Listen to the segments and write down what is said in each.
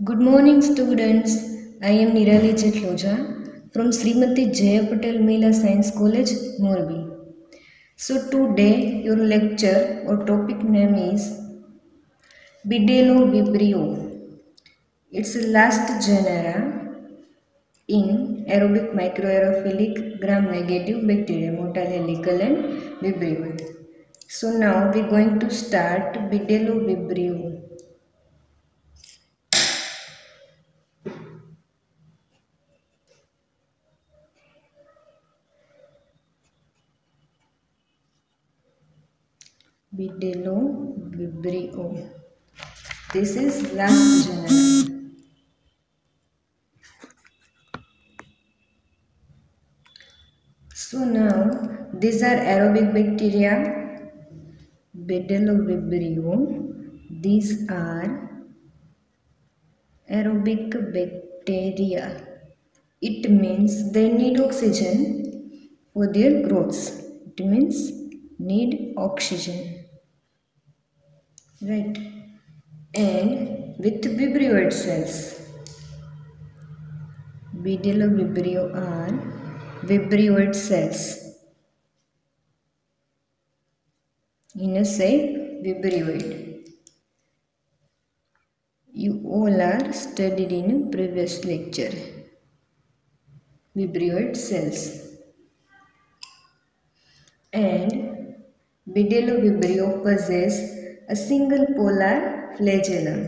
Good morning, students. I am Nirali Chetloja from Srimati Jaya Patel Mahila Science College, Morbi. So, today your lecture or topic name is Bdellovibrio. It's the last genera in aerobic microaerophilic gram negative bacteria, motile helical and vibrio. So, now we're going to start Bdellovibrio. Bidelo vibrio. This is last genera. So now these are aerobic bacteria. Vibrio. These are aerobic bacteria. It means they need oxygen for their growth. It means need oxygen. Right. And with vibrioid cells. Bdellovibrio are vibrioid cells. In a say vibrioid. You all are studied in previous lecture. Vibrioid cells. And Bdellovibrio possess a single polar flagellum.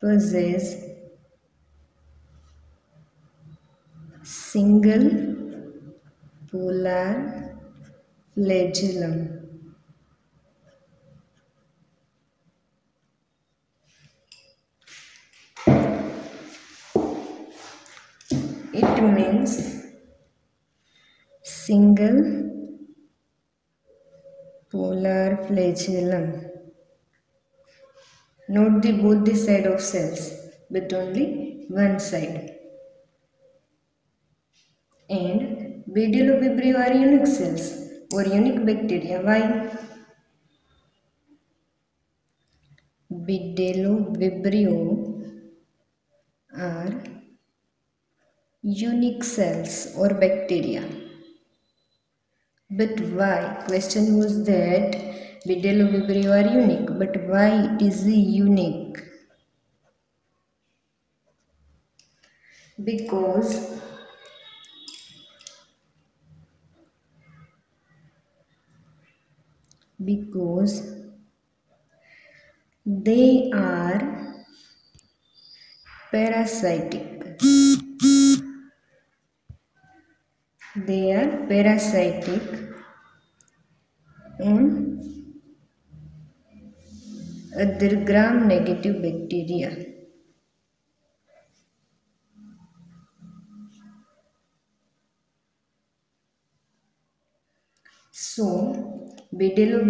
Possess single polar flagellum. It means single polar flagellum. Not the both the side of cells, but only one side. And Bidelo are unique cells or unique bacteria. Why? Bidelo are unique cells or bacteria. But why? Question was that Bidelo are unique, but why it is unique? Because because they are parasitic. They are parasitic on other gram negative bacteria. So, Bidelo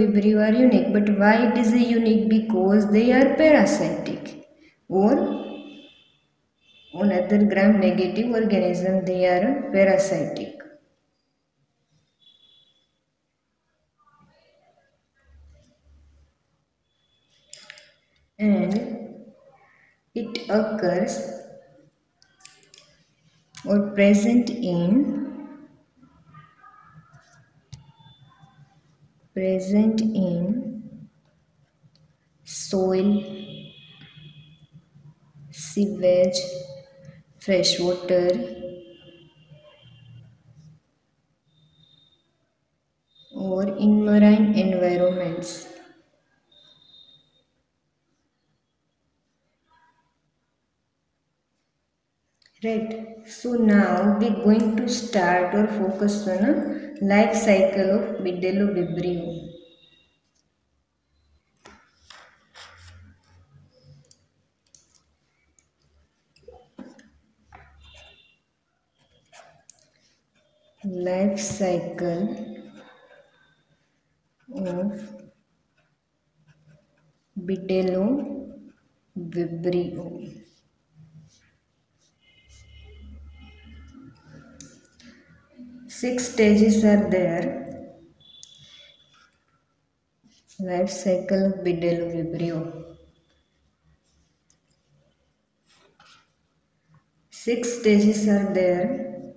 are unique, but why it is unique? Because they are parasitic or on other gram negative organism they are parasitic. And it occurs or present in present in soil, sewage, fresh water, or in marine environments. Right. So now we're going to start or focus on a life cycle of Bidelo vibrio. Life cycle of Bidelo vibrio. Six stages are there. life cycle of Vibrio. Six stages are there.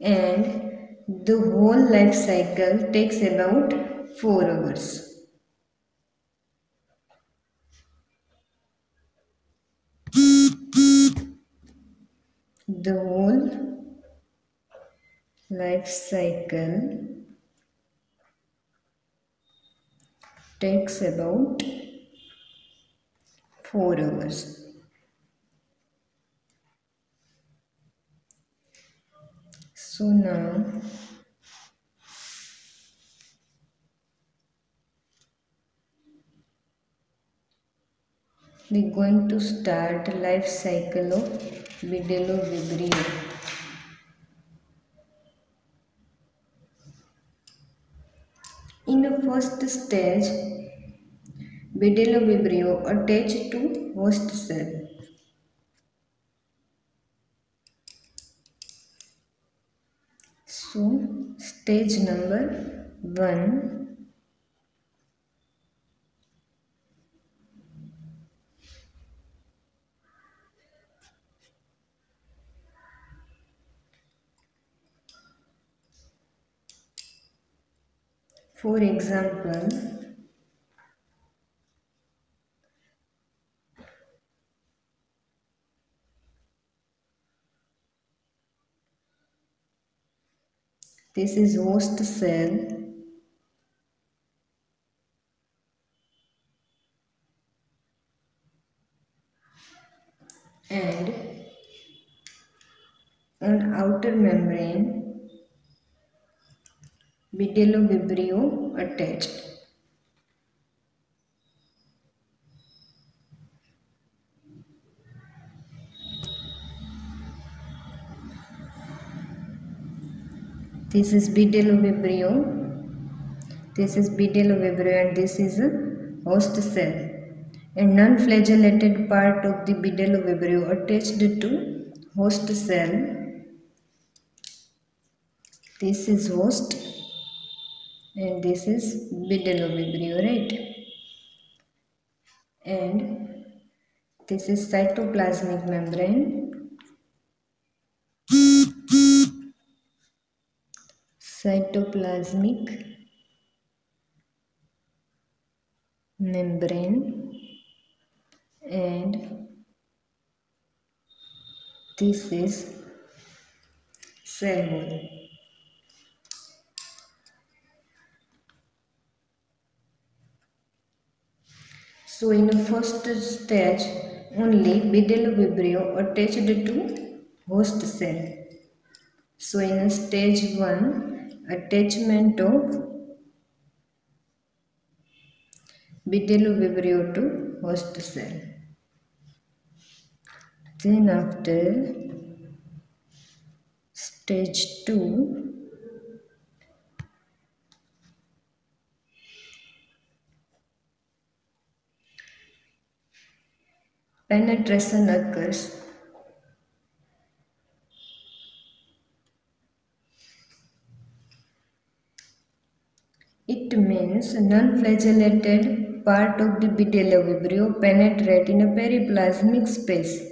And the whole life cycle takes about 4 hours. The whole life cycle takes about 4 hours. So now we're going to start life cycle of Vibrio. In the first stage, Vibrio attached to host cell. So, stage number 1 For example, this is host cell. And an outer membrane Vibrio attached. This is Vibrio. This is Vibrio and this is a host cell. A non-flagellated part of the Vibrio attached to host cell. This is host and this is Vibrio, right and this is cytoplasmic membrane. Cytoplasmic membrane. And this is cell wall So in the first stage only vibrio attached to host cell. So in stage 1 attachment of vibrio to host cell. Then after stage 2 penetration occurs. It means non-flagellated part of the vibrio penetrate in a periplasmic space.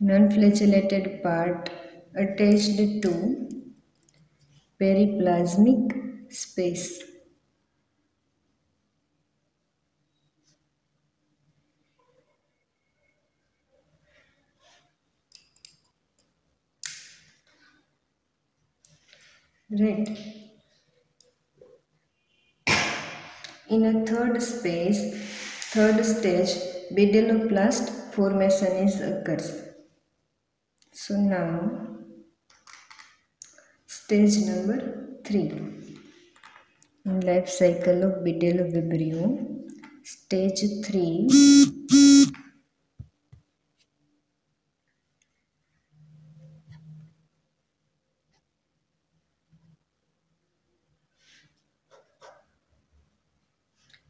Non-flagellated part attached to periplasmic space. Right. In a third space, third stage, bdelloplast formation is occurs. So now stage number 3 in life cycle of Bidello vibrio. Stage 3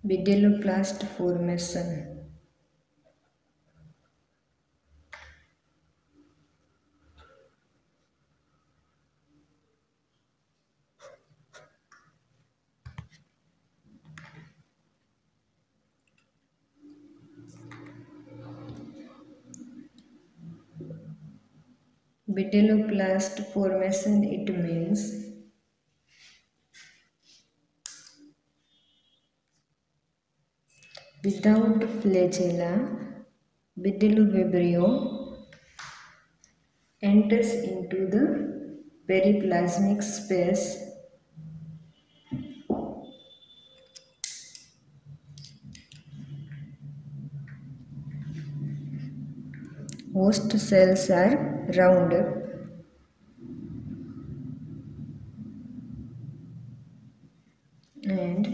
Bdelloplast formation. Bdelloplast formation it means without flagella Bdellovibrio enters into the periplasmic space host cells are round and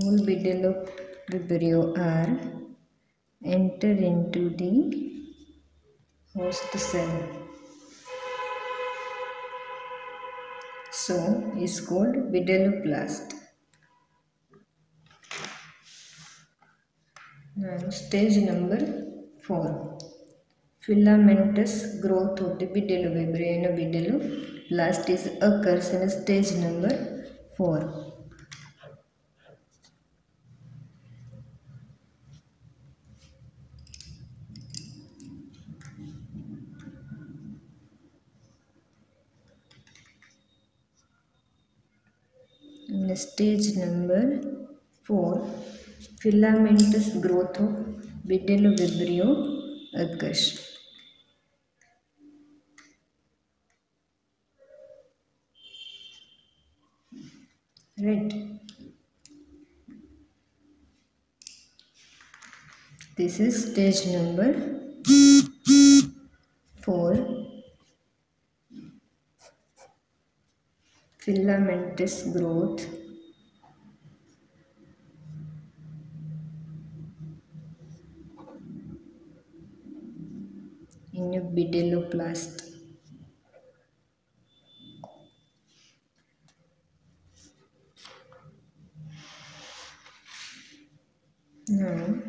all Bdellovibrio are enter into the host cell. So is called Bdelloplast. Now stage number 4 filamentous growth of the Bdellovibrio and last is occurs in stage number 4. In stage number 4 filamentous growth of Bdellovibrio उद्घर्ष red this is stage number four filamentous growth a Bdelloplast. Now,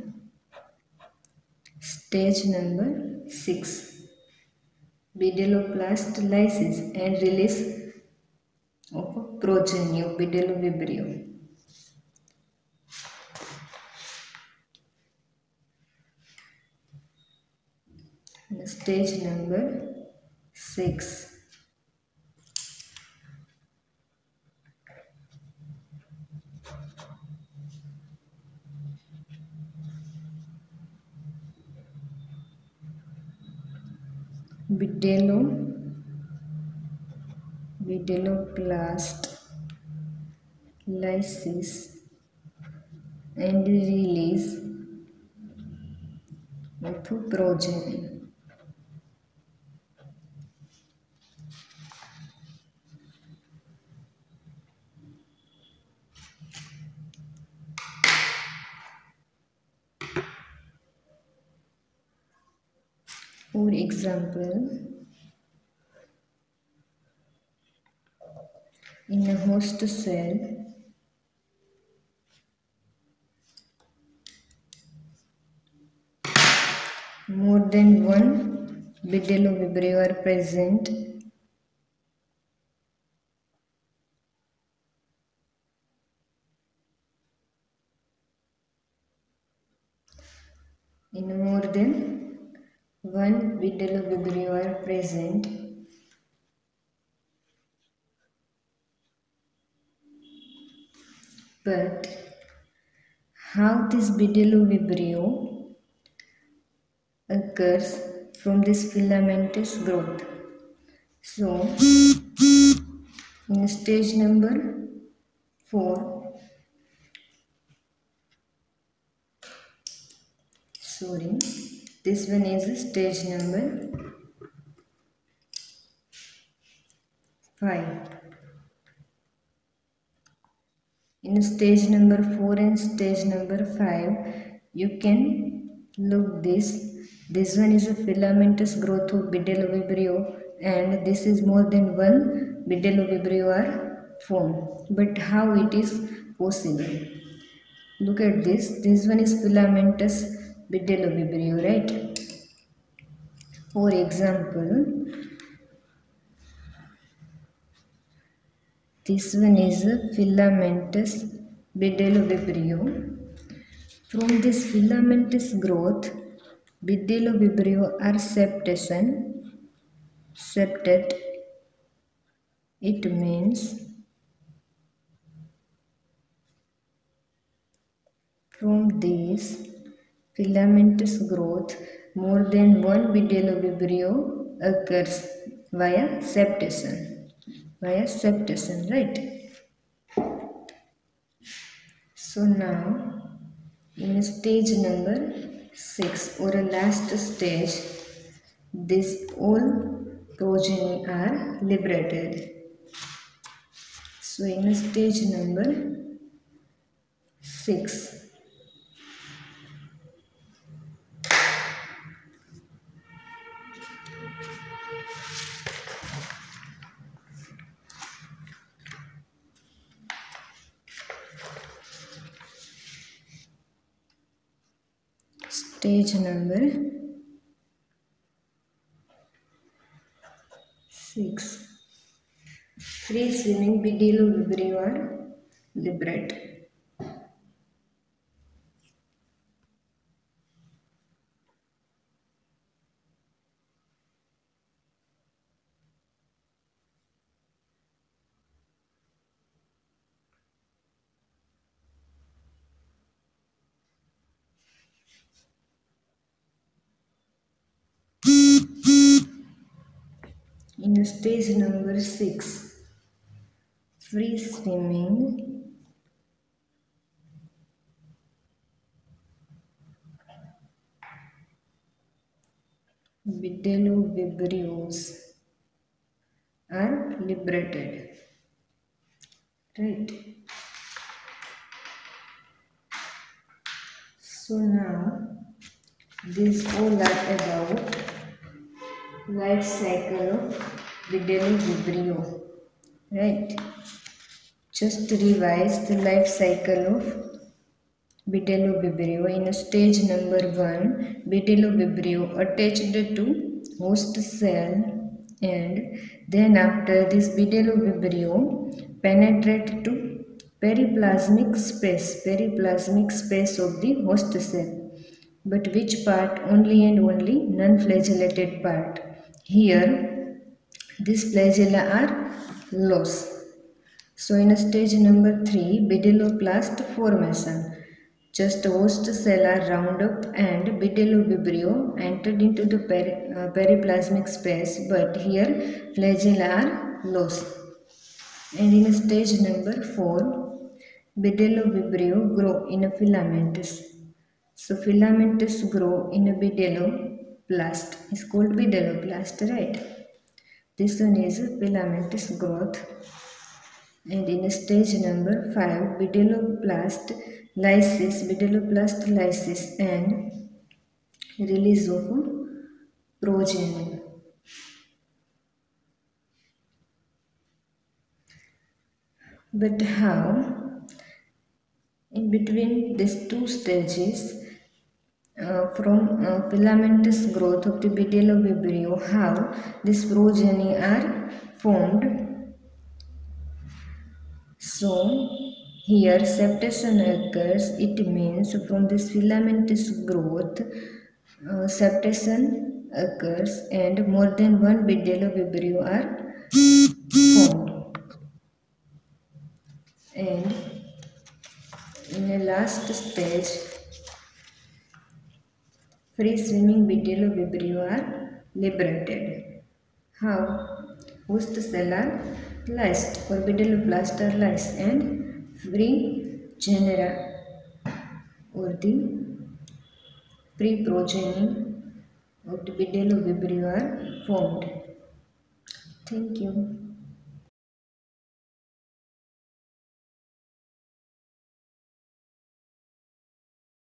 stage number 6 Bdelloplast lysis and release of progeny of Bdellovibrio. Stage number 6 Bidello Bdelloplast lysis and release of progeny. For example, in a host cell, more than one Bdellovibrio are present. In more than one Bdellovibrio are present but how this Bdellovibrio occurs from this filamentous growth. So, in stage number 4, sorry, this one is stage number 5. in stage number 4 and stage number 5 you can look this. This one is a filamentous growth of vibrio, and this is more than one vibrio are formed. But how it is possible? Look at this. This one is filamentous vibrio, right for example this one is a filamentous vibrio. from this filamentous growth vibrio are septation septate it means from this filamentous growth more than one vibrio occurs via septation via septation right? So now in stage number 6 or a last stage this all progeny are liberated. So in stage number 6 stage number 6 free swimming bidilo vibrio are liberate in stage number 6 free swimming. Vibrios are liberated right. So now these all are about life cycle of vibrio right. Just revise the life cycle of vibrio in stage number 1 vibrio attached to host cell and then after this vibrio penetrate to periplasmic space periplasmic space of the host cell. But which part? Only and only non-flagellated part here these flagella are lost. So in stage number 3 bdelloplast formation just host cell are round up and vibrio entered into the peri uh, periplasmic space but here flagella are lost. And in stage number 4 vibrio grow in a filamentous. So filamentous grow in a bdelloplast is called bdelloplast right. This one is filamentous growth and in stage number 5 bdelloplast lysis, bdelloplast lysis and release of progeny. But how in between these two stages uh, from uh, filamentous growth of the vibrio, how this progeny are formed. So here septation occurs, it means from this filamentous growth uh, septation occurs and more than one vibrio are formed. And in the last stage free swimming vibrio are liberated. How? Host cell are lysed or bdelloplast are lysed and free genera or the free progeny of the vibrio are formed. Thank you.